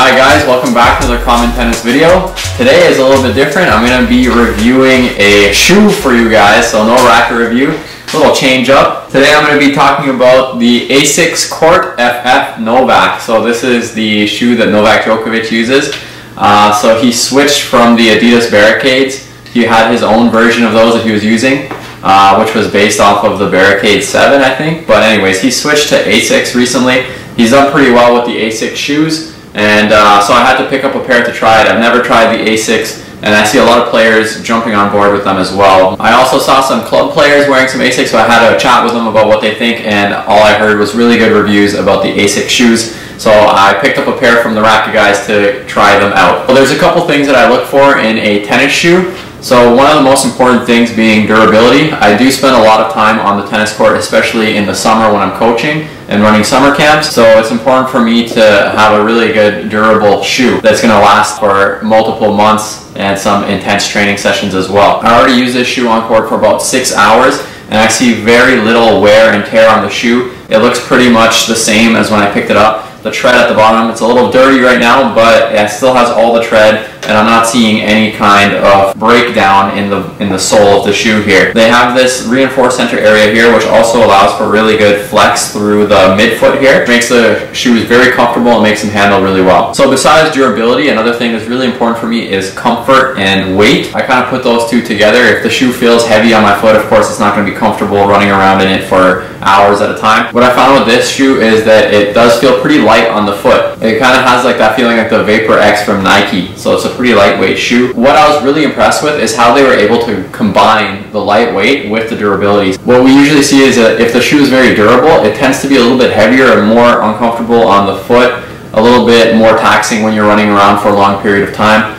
Hi guys, welcome back to the Komen Tennis video. Today is a little bit different. I'm to be reviewing a shoe for you guys, so no racket review. A little change up. Today I'm to be talking about the Asics Court FF Novak. So this is the shoe that Novak Djokovic uses. Uh, so he switched from the Adidas Barricades. He had his own version of those that he was using. Uh, which was based off of the Barricade 7, I think. But anyways, he switched to Asics recently. He's done pretty well with the Asics shoes. And uh, so I had to pick up a pair to try it. I've never tried the Asics, and I see a lot of players jumping on board with them as well. I also saw some club players wearing some Asics, so I had a chat with them about what they think, and all I heard was really good reviews about the Asics shoes. So I picked up a pair from the Racquet Guys to try them out. Well, there's a couple things that I look for in a tennis shoe. So one of the most important things being durability. I do spend a lot of time on the tennis court, especially in the summer when I'm coaching and running summer camps. So it's important for me to have a really good durable shoe that's going to last for multiple months and some intense training sessions as well. I already use this shoe on court for about six hours and I see very little wear and tear on the shoe. It looks pretty much the same as when I picked it up. The tread at the bottom, it's a little dirty right now, but it still has all the tread and I'm not seeing any kind of breakdown in the in the sole of the shoe here. They have this reinforced center area here which also allows for really good flex through the midfoot here. It makes the shoes very comfortable and makes them handle really well. So besides durability, another thing that's really important for me is comfort and weight. I kind of put those two together. If the shoe feels heavy on my foot, of course it's not going to be comfortable running around in it for hours at a time. What I found with this shoe is that it does feel pretty light on the foot. It kind of has like that feeling like the Vapor X from Nike. So it's a pretty lightweight shoe. What I was really impressed with is how they were able to combine the lightweight with the durability. What we usually see is that if the shoe is very durable, it tends to be a little bit heavier and more uncomfortable on the foot, a little bit more taxing when you're running around for a long period of time.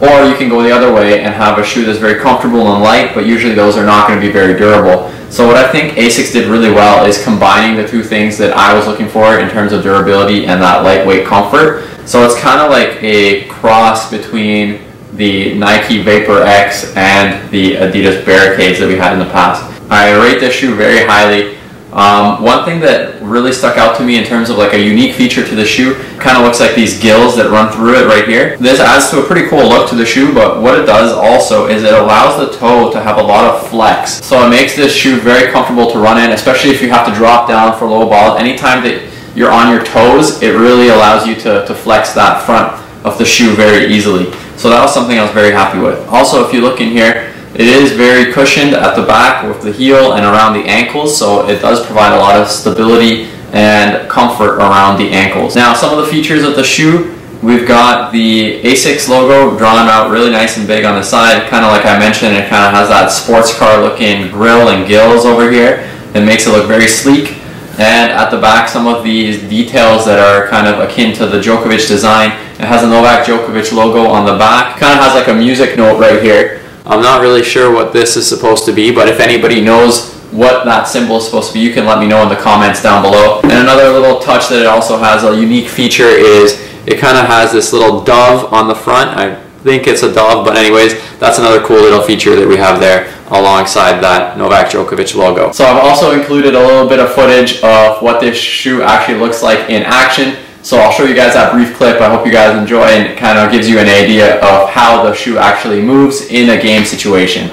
Or you can go the other way and have a shoe that's very comfortable and light, but usually those are not going to be very durable. So what I think ASICS did really well is combining the two things that I was looking for in terms of durability and that lightweight comfort. So it's kind of like a cross between the Nike Vapor X and the Adidas Barricades that we had in the past. I rate this shoe very highly. Um, one thing that really stuck out to me in terms of like a unique feature to the shoe kind of looks like these gills that run through it right here. This adds to a pretty cool look to the shoe, but what it does also is it allows the toe to have a lot of flex. So it makes this shoe very comfortable to run in, especially if you have to drop down for low balls. Anytime that you're on your toes, it really allows you to, to flex that front of the shoe very easily. So that was something I was very happy with. Also, if you look in here, it is very cushioned at the back with the heel and around the ankles, so it does provide a lot of stability and comfort around the ankles. Now, some of the features of the shoe, we've got the ASICS logo drawn out really nice and big on the side, kind of like I mentioned, it kind of has that sports car looking grill and gills over here. It makes it look very sleek. And at the back, some of these details that are kind of akin to the Djokovic design. It has a Novak Djokovic logo on the back. Kind of has like a music note right here. I'm not really sure what this is supposed to be, but if anybody knows what that symbol is supposed to be, you can let me know in the comments down below. And another little touch that it also has, a unique feature, is it kind of has this little dove on the front. I think it's a dove, but anyways, that's another cool little feature that we have there alongside that Novak Djokovic logo. So I've also included a little bit of footage of what this shoe actually looks like in action. So I'll show you guys that brief clip. I hope you guys enjoy and kind of gives you an idea of how the shoe actually moves in a game situation.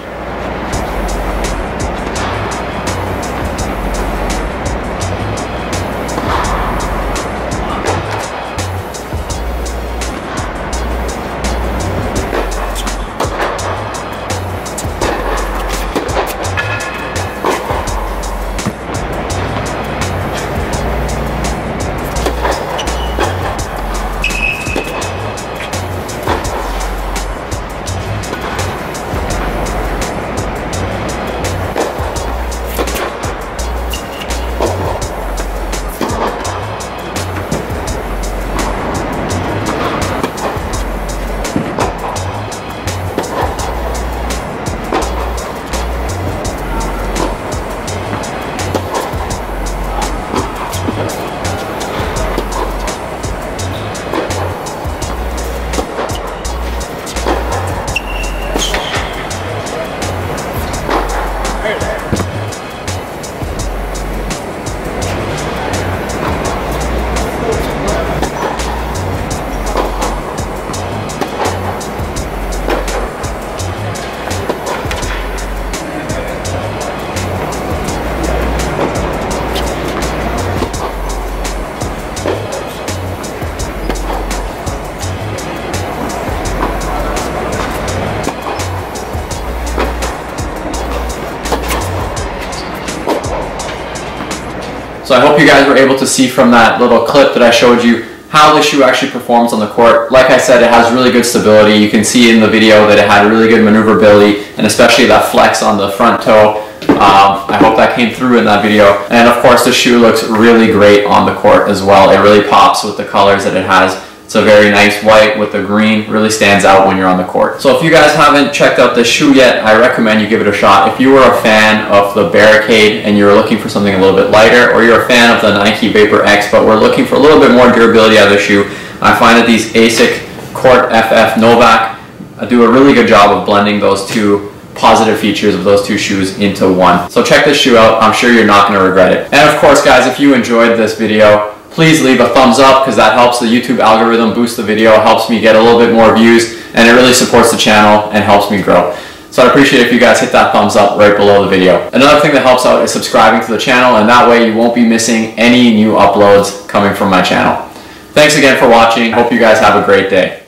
So I hope you guys were able to see from that little clip that I showed you how the shoe actually performs on the court. Like I said, it has really good stability. You can see in the video that it had really good maneuverability and especially that flex on the front toe. Um, I hope that came through in that video. And of course the shoe looks really great on the court as well. It really pops with the colors that it has. It's a very nice white with the green, really stands out when you're on the court. So if you guys haven't checked out this shoe yet, I recommend you give it a shot. If you were a fan of the Barricade and you were looking for something a little bit lighter, or you're a fan of the Nike Vapor X but we're looking for a little bit more durability out of the shoe, I find that these ASIC Court FF Novak uh, do a really good job of blending those two positive features of those two shoes into one. So check this shoe out. I'm sure you're not going to regret it. And of course, guys, if you enjoyed this video, please leave a thumbs up because that helps the YouTube algorithm boost the video, helps me get a little bit more views, and it really supports the channel and helps me grow. So I'd appreciate if you guys hit that thumbs up right below the video. Another thing that helps out is subscribing to the channel and that way you won't be missing any new uploads coming from my channel. Thanks again for watching. Hope you guys have a great day.